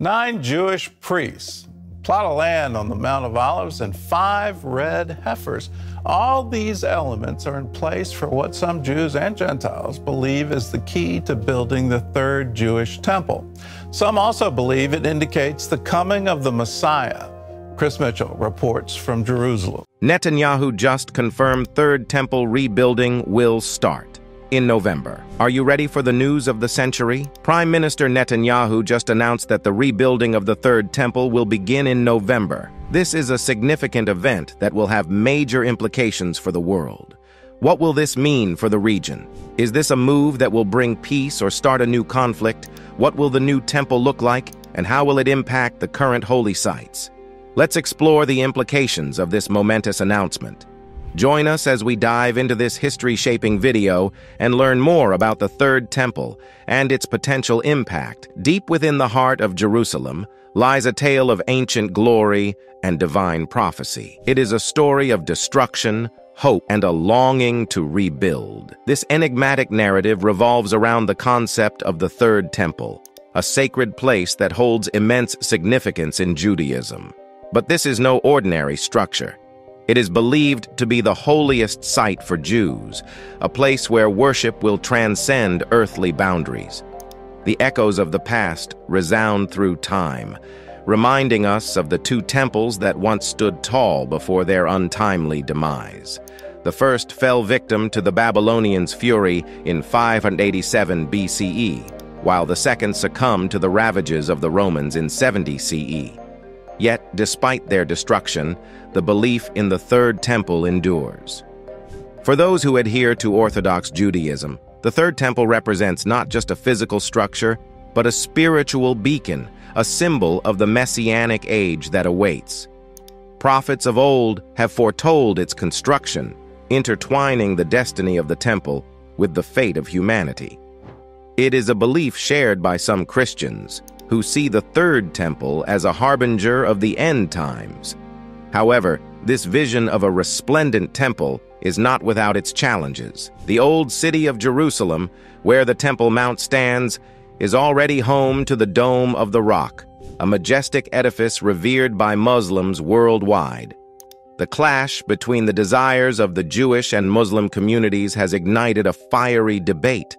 Nine Jewish priests, plot of land on the Mount of Olives, and five red heifers. All these elements are in place for what some Jews and Gentiles believe is the key to building the third Jewish temple. Some also believe it indicates the coming of the Messiah. Chris Mitchell reports from Jerusalem. Netanyahu just confirmed Third Temple rebuilding will start in November. Are you ready for the news of the century? Prime Minister Netanyahu just announced that the rebuilding of the Third Temple will begin in November. This is a significant event that will have major implications for the world. What will this mean for the region? Is this a move that will bring peace or start a new conflict? What will the new temple look like, and how will it impact the current holy sites? Let's explore the implications of this momentous announcement. Join us as we dive into this history-shaping video and learn more about the Third Temple and its potential impact. Deep within the heart of Jerusalem lies a tale of ancient glory and divine prophecy. It is a story of destruction, hope, and a longing to rebuild. This enigmatic narrative revolves around the concept of the Third Temple, a sacred place that holds immense significance in Judaism. But this is no ordinary structure. It is believed to be the holiest site for Jews, a place where worship will transcend earthly boundaries. The echoes of the past resound through time, reminding us of the two temples that once stood tall before their untimely demise. The first fell victim to the Babylonians' fury in 587 BCE, while the second succumbed to the ravages of the Romans in 70 CE. Yet, despite their destruction, the belief in the Third Temple endures. For those who adhere to Orthodox Judaism, the Third Temple represents not just a physical structure, but a spiritual beacon, a symbol of the messianic age that awaits. Prophets of old have foretold its construction, intertwining the destiny of the temple with the fate of humanity. It is a belief shared by some Christians, who see the third temple as a harbinger of the end times. However, this vision of a resplendent temple is not without its challenges. The old city of Jerusalem, where the Temple Mount stands, is already home to the Dome of the Rock, a majestic edifice revered by Muslims worldwide. The clash between the desires of the Jewish and Muslim communities has ignited a fiery debate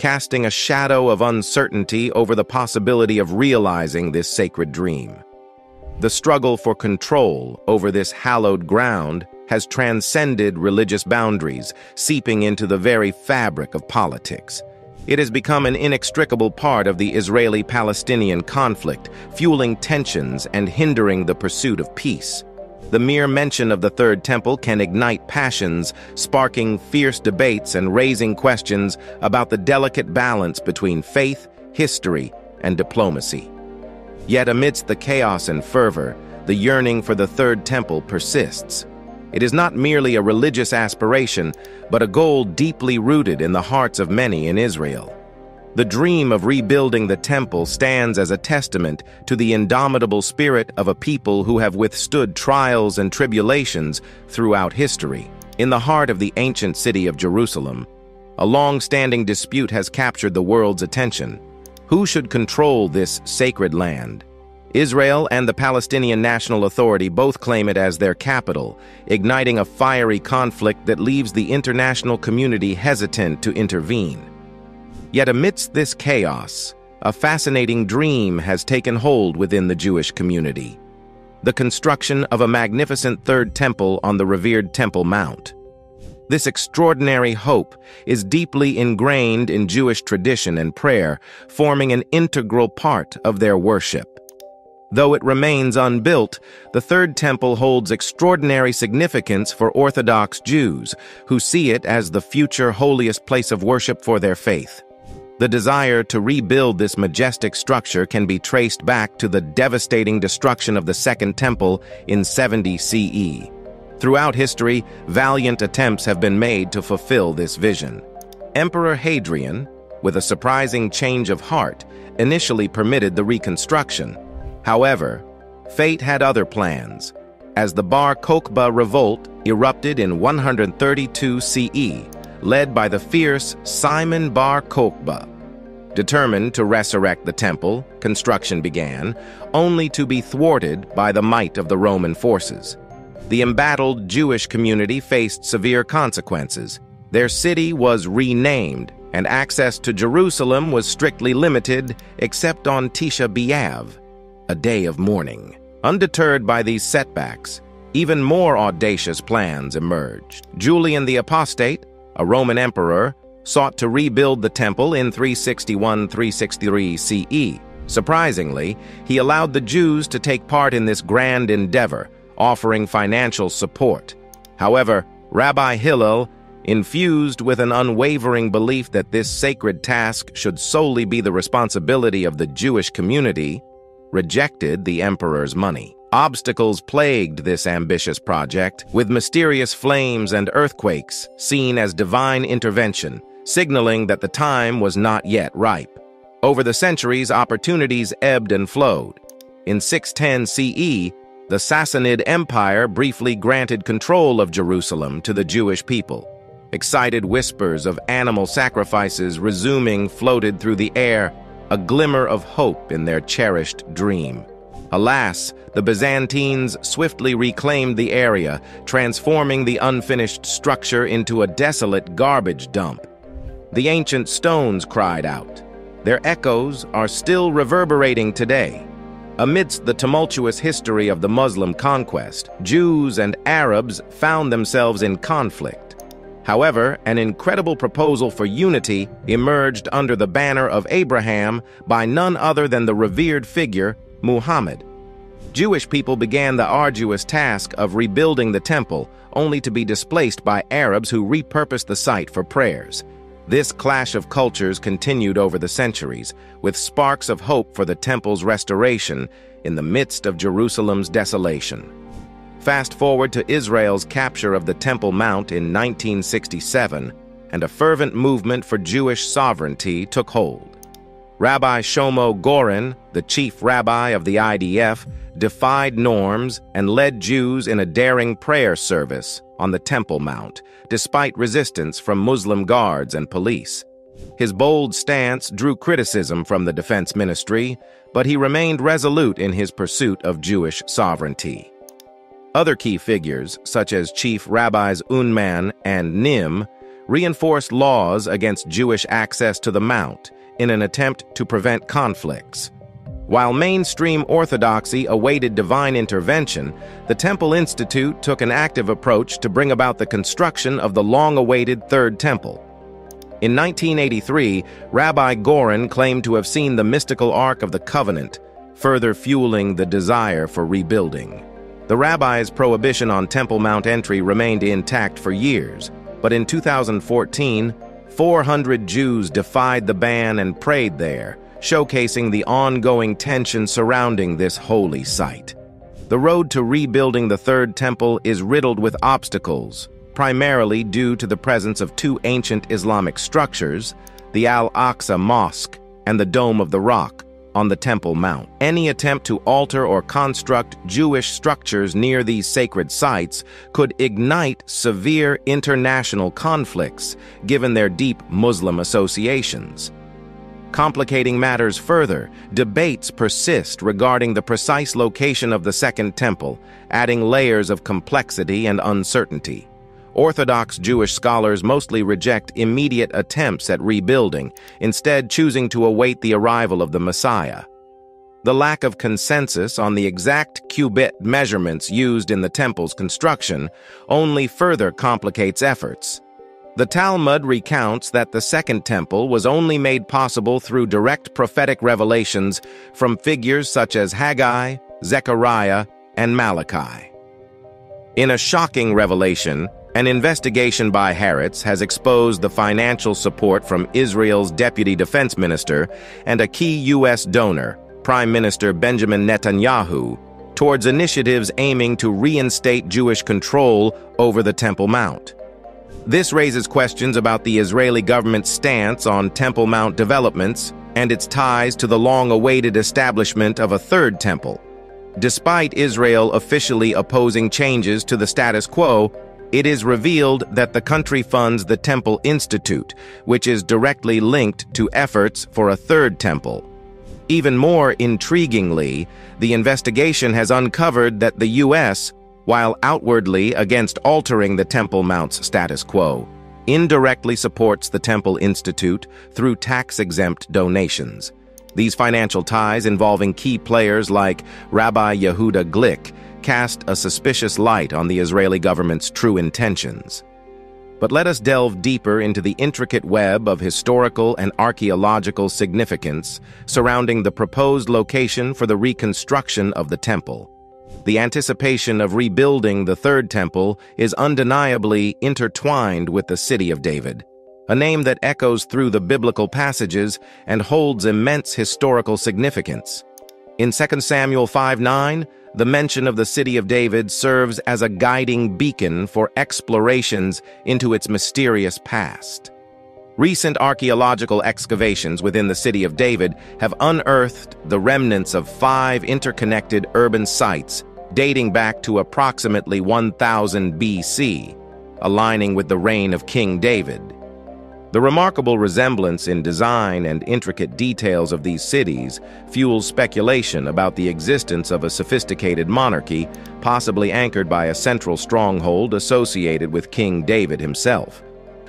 casting a shadow of uncertainty over the possibility of realizing this sacred dream. The struggle for control over this hallowed ground has transcended religious boundaries, seeping into the very fabric of politics. It has become an inextricable part of the Israeli-Palestinian conflict, fueling tensions and hindering the pursuit of peace. The mere mention of the Third Temple can ignite passions, sparking fierce debates and raising questions about the delicate balance between faith, history, and diplomacy. Yet amidst the chaos and fervor, the yearning for the Third Temple persists. It is not merely a religious aspiration, but a goal deeply rooted in the hearts of many in Israel. The dream of rebuilding the temple stands as a testament to the indomitable spirit of a people who have withstood trials and tribulations throughout history. In the heart of the ancient city of Jerusalem, a long-standing dispute has captured the world's attention. Who should control this sacred land? Israel and the Palestinian National Authority both claim it as their capital, igniting a fiery conflict that leaves the international community hesitant to intervene. Yet amidst this chaos, a fascinating dream has taken hold within the Jewish community. The construction of a magnificent third temple on the revered Temple Mount. This extraordinary hope is deeply ingrained in Jewish tradition and prayer, forming an integral part of their worship. Though it remains unbuilt, the Third Temple holds extraordinary significance for Orthodox Jews, who see it as the future holiest place of worship for their faith. The desire to rebuild this majestic structure can be traced back to the devastating destruction of the Second Temple in 70 CE. Throughout history, valiant attempts have been made to fulfill this vision. Emperor Hadrian, with a surprising change of heart, initially permitted the reconstruction. However, fate had other plans. As the Bar Kokhba revolt erupted in 132 CE, led by the fierce Simon Bar Kokhba, Determined to resurrect the temple, construction began, only to be thwarted by the might of the Roman forces. The embattled Jewish community faced severe consequences. Their city was renamed, and access to Jerusalem was strictly limited except on Tisha B'Av, a day of mourning. Undeterred by these setbacks, even more audacious plans emerged. Julian the Apostate, a Roman emperor, sought to rebuild the temple in 361-363 CE. Surprisingly, he allowed the Jews to take part in this grand endeavor, offering financial support. However, Rabbi Hillel, infused with an unwavering belief that this sacred task should solely be the responsibility of the Jewish community, rejected the emperor's money. Obstacles plagued this ambitious project, with mysterious flames and earthquakes seen as divine intervention, signaling that the time was not yet ripe. Over the centuries, opportunities ebbed and flowed. In 610 CE, the Sassanid Empire briefly granted control of Jerusalem to the Jewish people. Excited whispers of animal sacrifices resuming floated through the air, a glimmer of hope in their cherished dream. Alas, the Byzantines swiftly reclaimed the area, transforming the unfinished structure into a desolate garbage dump. The ancient stones cried out. Their echoes are still reverberating today. Amidst the tumultuous history of the Muslim conquest, Jews and Arabs found themselves in conflict. However, an incredible proposal for unity emerged under the banner of Abraham by none other than the revered figure Muhammad. Jewish people began the arduous task of rebuilding the temple, only to be displaced by Arabs who repurposed the site for prayers. This clash of cultures continued over the centuries, with sparks of hope for the temple's restoration in the midst of Jerusalem's desolation. Fast forward to Israel's capture of the Temple Mount in 1967, and a fervent movement for Jewish sovereignty took hold. Rabbi Shlomo Goren, the chief rabbi of the IDF, defied norms and led Jews in a daring prayer service on the Temple Mount, despite resistance from Muslim guards and police. His bold stance drew criticism from the defense ministry, but he remained resolute in his pursuit of Jewish sovereignty. Other key figures, such as Chief Rabbis Unman and Nim, reinforced laws against Jewish access to the Mount in an attempt to prevent conflicts. While mainstream orthodoxy awaited divine intervention, the Temple Institute took an active approach to bring about the construction of the long-awaited Third Temple. In 1983, Rabbi Goren claimed to have seen the mystical Ark of the Covenant, further fueling the desire for rebuilding. The rabbi's prohibition on Temple Mount entry remained intact for years, but in 2014, 400 Jews defied the ban and prayed there, showcasing the ongoing tension surrounding this holy site. The road to rebuilding the Third Temple is riddled with obstacles, primarily due to the presence of two ancient Islamic structures, the Al-Aqsa Mosque and the Dome of the Rock, on the Temple Mount. Any attempt to alter or construct Jewish structures near these sacred sites could ignite severe international conflicts, given their deep Muslim associations. Complicating matters further, debates persist regarding the precise location of the Second Temple, adding layers of complexity and uncertainty. Orthodox Jewish scholars mostly reject immediate attempts at rebuilding, instead choosing to await the arrival of the Messiah. The lack of consensus on the exact cubit measurements used in the temple's construction only further complicates efforts. The Talmud recounts that the Second Temple was only made possible through direct prophetic revelations from figures such as Haggai, Zechariah, and Malachi. In a shocking revelation, an investigation by Haaretz has exposed the financial support from Israel's deputy defense minister and a key U.S. donor, Prime Minister Benjamin Netanyahu, towards initiatives aiming to reinstate Jewish control over the Temple Mount. This raises questions about the Israeli government's stance on Temple Mount developments and its ties to the long-awaited establishment of a third temple. Despite Israel officially opposing changes to the status quo, it is revealed that the country funds the Temple Institute, which is directly linked to efforts for a third temple. Even more intriguingly, the investigation has uncovered that the U.S., while outwardly against altering the Temple Mount's status quo, indirectly supports the Temple Institute through tax-exempt donations. These financial ties involving key players like Rabbi Yehuda Glick cast a suspicious light on the Israeli government's true intentions. But let us delve deeper into the intricate web of historical and archaeological significance surrounding the proposed location for the reconstruction of the temple. The anticipation of rebuilding the Third Temple is undeniably intertwined with the City of David, a name that echoes through the biblical passages and holds immense historical significance. In 2 Samuel 5:9, the mention of the City of David serves as a guiding beacon for explorations into its mysterious past. Recent archaeological excavations within the City of David have unearthed the remnants of five interconnected urban sites dating back to approximately 1000 BC, aligning with the reign of King David. The remarkable resemblance in design and intricate details of these cities fuels speculation about the existence of a sophisticated monarchy, possibly anchored by a central stronghold associated with King David himself.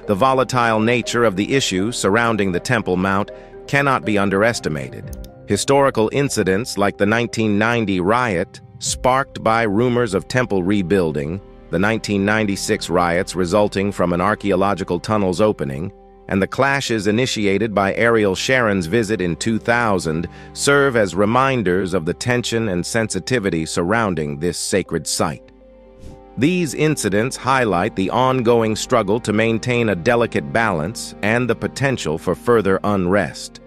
The volatile nature of the issue surrounding the Temple Mount cannot be underestimated. Historical incidents like the 1990 riot, sparked by rumors of temple rebuilding, the 1996 riots resulting from an archaeological tunnel's opening, and the clashes initiated by Ariel Sharon's visit in 2000 serve as reminders of the tension and sensitivity surrounding this sacred site. These incidents highlight the ongoing struggle to maintain a delicate balance and the potential for further unrest.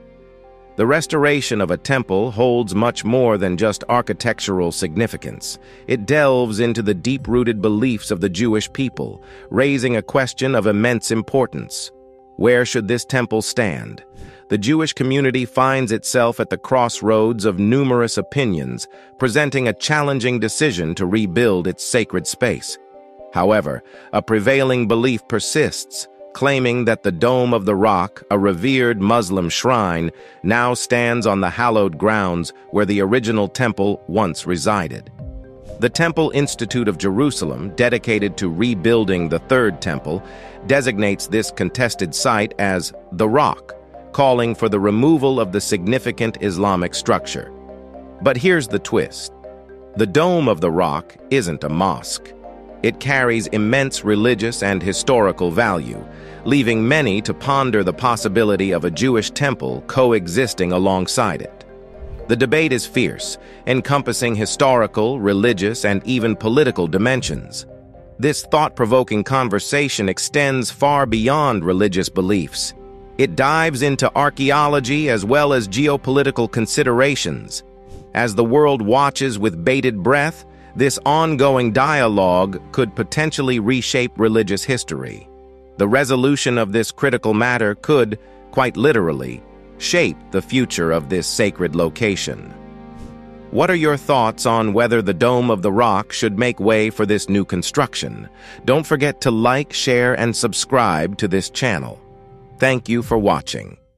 The restoration of a temple holds much more than just architectural significance. It delves into the deep-rooted beliefs of the Jewish people, raising a question of immense importance. Where should this temple stand? The Jewish community finds itself at the crossroads of numerous opinions, presenting a challenging decision to rebuild its sacred space. However, a prevailing belief persists, claiming that the Dome of the Rock, a revered Muslim shrine, now stands on the hallowed grounds where the original temple once resided. The Temple Institute of Jerusalem, dedicated to rebuilding the Third Temple, designates this contested site as the Rock, calling for the removal of the significant Islamic structure. But here's the twist. The Dome of the Rock isn't a mosque. It carries immense religious and historical value, leaving many to ponder the possibility of a Jewish temple coexisting alongside it. The debate is fierce, encompassing historical, religious, and even political dimensions. This thought-provoking conversation extends far beyond religious beliefs. It dives into archaeology as well as geopolitical considerations. As the world watches with bated breath, this ongoing dialogue could potentially reshape religious history. The resolution of this critical matter could, quite literally, shape the future of this sacred location. What are your thoughts on whether the Dome of the Rock should make way for this new construction? Don't forget to like, share, and subscribe to this channel. Thank you for watching.